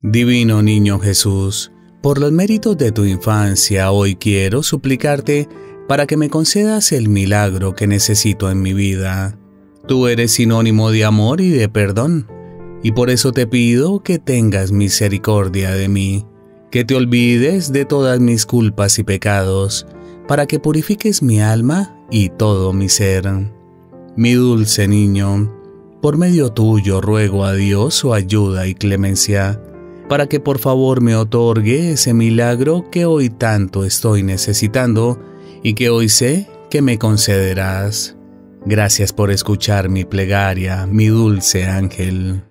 Divino Niño Jesús, por los méritos de tu infancia hoy quiero suplicarte para que me concedas el milagro que necesito en mi vida. Tú eres sinónimo de amor y de perdón, y por eso te pido que tengas misericordia de mí, que te olvides de todas mis culpas y pecados, para que purifiques mi alma y todo mi ser. Mi dulce niño, por medio tuyo ruego a Dios su ayuda y clemencia para que por favor me otorgue ese milagro que hoy tanto estoy necesitando y que hoy sé que me concederás. Gracias por escuchar mi plegaria, mi dulce ángel.